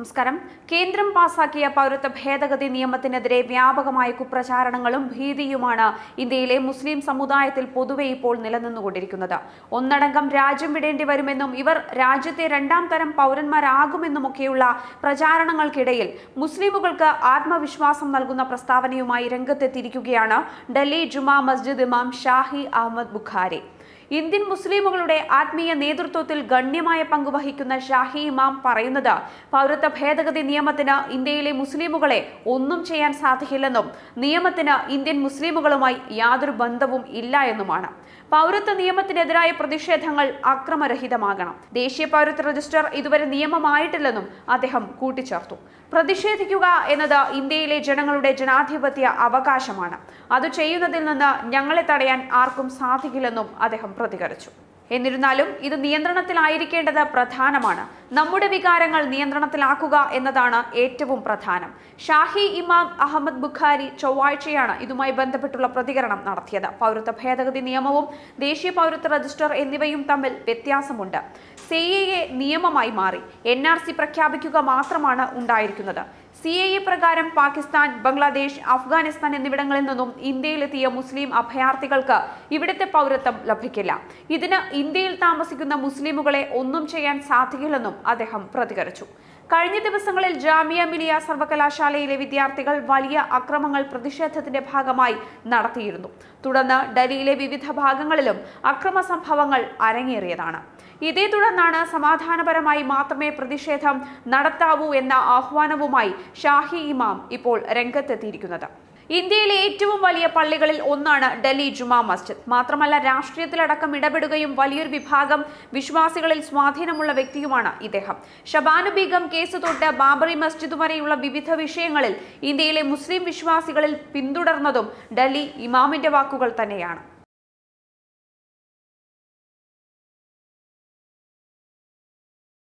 നമസ്കാരം. കേന്ദ്രം പാസാക്കിയ പൗരത്വ ഭേദഗതി നിയമത്തിനെതിരെ വ്യാപകമായ കുപ്രചാരണങ്ങളും ഭീതിയുമാണ് ഇന്ത്യയിലെ മുസ്ലിം സമുദായത്തിൽ പൊതുവെ ഇപ്പോൾ നിലനിന്നുകൊണ്ടിരിക്കുന്നത്. ഒന്നടങ്കം രാജ്യം വിടേണ്ടി വരുമെന്നും ഇവർ രാജ്യത്തെ രണ്ടാം തരം പൗരന്മാരാകുമെന്നുമൊക്കെയുള്ള പ്രചാരണങ്ങൾക്കിടയിൽ മുസ്ലിമുകൾക്ക് ആത്മവിശ്വാസം നൽകുന്ന പ്രസ്താവനയുമായി രംഗത്തെത്തിയിരിക്കുകയാണ് ഡൽഹി ജുമാ മസ്ജിദ് ഇമാം ഷാഹി അഹമ്മദ് ബുഖാരി. ഇന്ത്യൻ മുസ്ലിമുകളുടെ ആത്മീയ നേതൃത്വത്തിൽ ഗണ്യമായ പങ്കുവഹിക്കുന്ന ഷാഹി ഇമാം പറയുന്നത് പൗരത്വ ഭേദഗതി നിയമത്തിന് ഇന്ത്യയിലെ മുസ്ലിമുകളെ ഒന്നും ചെയ്യാൻ സാധിക്കില്ലെന്നും നിയമത്തിന് ഇന്ത്യൻ മുസ്ലിമുകളുമായി യാതൊരു ബന്ധവും ഇല്ല എന്നുമാണ്. പൗരത്വ നിയമത്തിനെതിരായ പ്രതിഷേധങ്ങൾ അക്രമരഹിതമാകണം. ദേശീയ പൗരത്വ രജിസ്റ്റർ ഇതുവരെ നിയമമായിട്ടില്ലെന്നും അദ്ദേഹം കൂട്ടിച്ചേർത്തു. പ്രതിഷേധിക്കുക എന്നത് ഇന്ത്യയിലെ ജനങ്ങളുടെ ജനാധിപത്യ അവകാശമാണ്. അത് ചെയ്യുന്നതിൽ നിന്ന് ഞങ്ങളെ തടയാൻ ആർക്കും സാധിക്കില്ലെന്നും അദ്ദേഹം പ്രതികരിച്ചു എന്നിരുന്നാലും ഇത് നിയന്ത്രണത്തിലായിരിക്കേണ്ടത് പ്രധാനമാണ്. നമ്മുടെ വികാരങ്ങൾ നിയന്ത്രണത്തിലാക്കുക എന്നതാണ് ഏറ്റവും പ്രധാനം. ഷാഹി ഇമാം അഹമ്മദ് ബുഖാരി ചൊവ്വാഴ്ചയാണ് ഇതുമായി ബന്ധപ്പെട്ടുള്ള പ്രതികരണം നടത്തിയത്. പൗരത്വ ഭേദഗതി നിയമവും ദേശീയ പൗരത്വ രജിസ്റ്റർ എന്നിവയും തമ്മിൽ വ്യത്യാസമുണ്ട്. സി എ നിയമമായി മാറി. എൻ ആർ സി പ്രഖ്യാപിക്കുക മാത്രമാണ് ഉണ്ടായിരിക്കുന്നത്. സി എ പ്രകാരം പാകിസ്ഥാൻ ബംഗ്ലാദേശ് അഫ്ഗാനിസ്ഥാൻ എന്നിവിടങ്ങളിൽ നിന്നും ഇന്ത്യയിലെത്തിയ മുസ്ലിം അഭയാർത്ഥികൾക്ക് ഇവിടുത്തെ പൗരത്വം ലഭിക്കില്ല. ഇതിന് ഇന്ത്യയിൽ താമസിക്കുന്ന മുസ്ലിമുകളെ ഒന്നും ചെയ്യാൻ സാധിക്കില്ലെന്നും അദ്ദേഹം പ്രതികരിച്ചു. കഴിഞ്ഞ ദിവസങ്ങളിൽ ജാമിയ മിലിയ സർവകലാശാലയിലെ വിദ്യാർത്ഥികൾ വലിയ അക്രമങ്ങൾ പ്രതിഷേധത്തിന്റെ ഭാഗമായി നടത്തിയിരുന്നു. തുടർന്ന് ഡൽഹിയിലെ വിവിധ ഭാഗങ്ങളിലും അക്രമ സംഭവങ്ങൾ അരങ്ങേറിയതാണ്. ഇതേ തുടർന്നാണ് സമാധാനപരമായി മാത്രമേ പ്രതിഷേധം നടത്താവൂ എന്ന ആഹ്വാനവുമായി ഷാഹി ഇമാം ഇപ്പോൾ രംഗത്തെത്തിയിരിക്കുന്നത്. ഇന്ത്യയിലെ ഏറ്റവും വലിയ പള്ളികളിൽ ഒന്നാണ് ഡൽഹി ജുമാ മസ്ജിദ്. മാത്രമല്ല രാഷ്ട്രീയത്തിലടക്കം ഇടപെടുകയും വലിയൊരു വിഭാഗം വിശ്വാസികളിൽ സ്വാധീനമുള്ള വ്യക്തിയുമാണ് ഇദ്ദേഹം. ഷബാനു ബീഗം കേസ് തൊട്ട് ബാബറി മസ്ജിദ് വരെയുള്ള വിവിധ വിഷയങ്ങളിൽ ഇന്ത്യയിലെ മുസ്ലിം വിശ്വാസികളിൽ പിന്തുടർന്നതും ഡൽഹി ഇമാമിന്റെ വാക്കുകൾ തന്നെയാണ്.